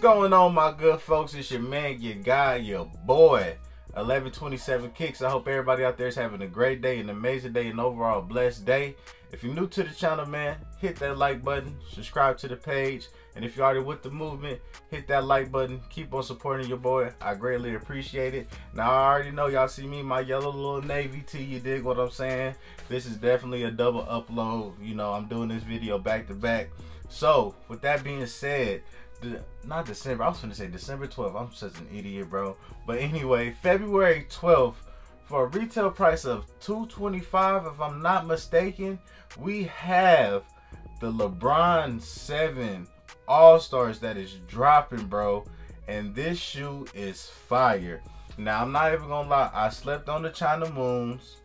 going on, my good folks? It's your man, your guy, your boy. 1127 Kicks. I hope everybody out there is having a great day, an amazing day, and overall blessed day. If you're new to the channel, man, hit that like button, subscribe to the page, and if you're already with the movement, hit that like button. Keep on supporting your boy. I greatly appreciate it. Now, I already know y'all see me, my yellow little navy tee. You dig what I'm saying? This is definitely a double upload. You know, I'm doing this video back to back. So, with that being said, the, not December. I was gonna say December 12th. I'm such an idiot, bro. But anyway, February 12th, for a retail price of 225, if I'm not mistaken, we have the LeBron 7 All Stars that is dropping, bro. And this shoe is fire. Now I'm not even gonna lie. I slept on the China Moons.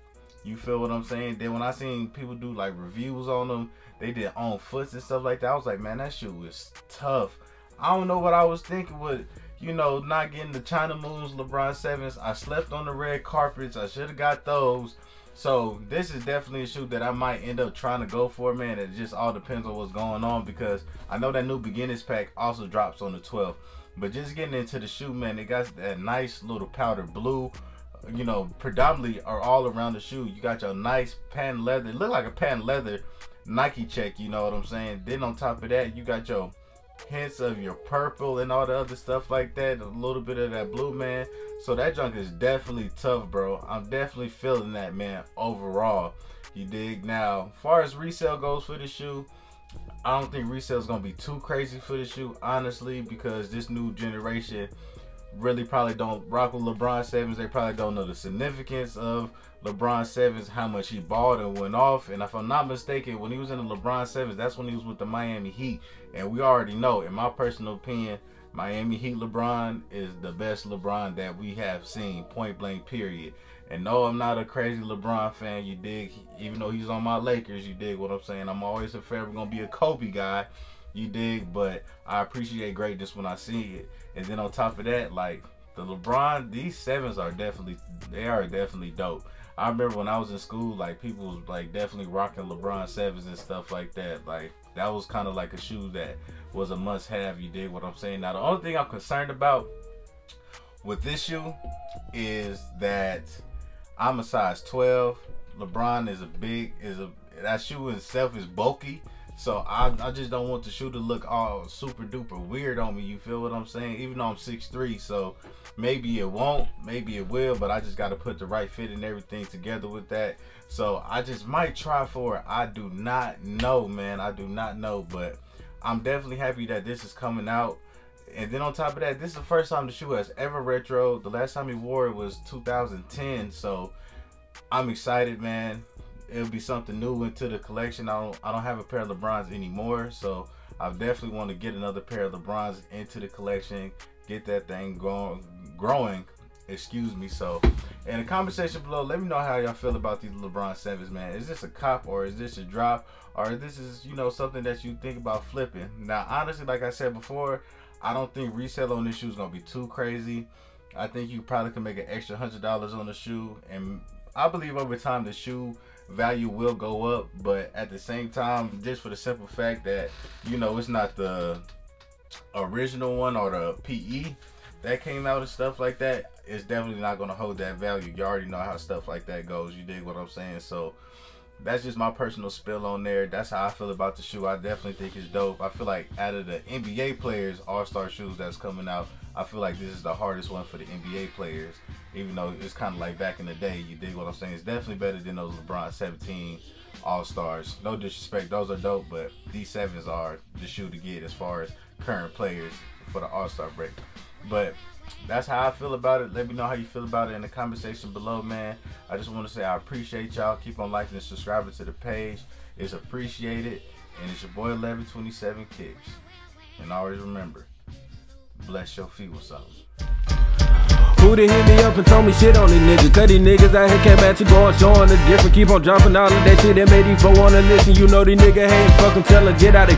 You feel what I'm saying? Then when I seen people do like reviews on them, they did on foots and stuff like that. I was like, man, that shoe was tough. I don't know what I was thinking with, you know, not getting the China Moons, LeBron Sevens. I slept on the red carpets. I should have got those. So this is definitely a shoe that I might end up trying to go for, man. It just all depends on what's going on because I know that new beginners pack also drops on the 12th. But just getting into the shoe, man, it got that nice little powder blue. You know, predominantly are all around the shoe. You got your nice patent leather. It look like a patent leather Nike check, you know what I'm saying? Then on top of that, you got your hints of your purple and all the other stuff like that. A little bit of that blue, man. So that junk is definitely tough, bro. I'm definitely feeling that, man, overall. You dig? Now, far as resale goes for the shoe, I don't think resale is going to be too crazy for the shoe, honestly, because this new generation really probably don't rock with LeBron sevens. They probably don't know the significance of LeBron sevens, how much he bought and went off. And if I'm not mistaken, when he was in the LeBron sevens, that's when he was with the Miami Heat. And we already know, in my personal opinion, Miami Heat LeBron is the best LeBron that we have seen, point blank, period. And no, I'm not a crazy LeBron fan, you dig. Even though he's on my Lakers, you dig what I'm saying. I'm always a forever gonna be a Kobe guy. You dig, but I appreciate greatness when I see it. And then on top of that, like the LeBron, these sevens are definitely they are definitely dope. I remember when I was in school, like people was like definitely rocking LeBron sevens and stuff like that. Like that was kind of like a shoe that was a must have. You dig what I'm saying? Now the only thing I'm concerned about with this shoe is that I'm a size 12. LeBron is a big is a that shoe itself is bulky. So I, I just don't want the shoe to look all super duper weird on me. You feel what I'm saying? Even though I'm 6'3", so maybe it won't, maybe it will, but I just got to put the right fit and everything together with that. So I just might try for it. I do not know, man. I do not know, but I'm definitely happy that this is coming out. And then on top of that, this is the first time the shoe has ever retro. The last time he wore it was 2010, so I'm excited, man it'll be something new into the collection. I don't I don't have a pair of LeBrons anymore, so I definitely want to get another pair of LeBrons into the collection, get that thing going growing. Excuse me. So, in the comment section below, let me know how y'all feel about these LeBron sevens, man. Is this a cop or is this a drop or this is you know something that you think about flipping? Now, honestly, like I said before, I don't think resale on this shoe is gonna be too crazy. I think you probably can make an extra hundred dollars on the shoe, and I believe over time the shoe value will go up, but at the same time, just for the simple fact that you know it's not the original one or the PE that came out and stuff like that, it's definitely not gonna hold that value. You already know how stuff like that goes. You dig what I'm saying? So that's just my personal spill on there. That's how I feel about the shoe. I definitely think it's dope. I feel like out of the NBA players, All-Star shoes that's coming out, I feel like this is the hardest one for the NBA players. Even though it's kind of like back in the day, you dig what I'm saying? It's definitely better than those LeBron 17 All-Stars. No disrespect, those are dope, but these sevens are the shoe to get as far as current players for the All-Star break. But that's how I feel about it. Let me know how you feel about it in the comment section below, man. I just want to say I appreciate y'all. Keep on liking and subscribing to the page. It's appreciated. And it's your boy 1127 Kicks. And always remember, bless your feet with something. Who to hit me up and told me shit on these niggas? Cause these niggas out here came at you going, showing the difference. Keep on dropping all of that shit that made these folk wanna listen. You know these niggas hate, fuck them, tell her get out of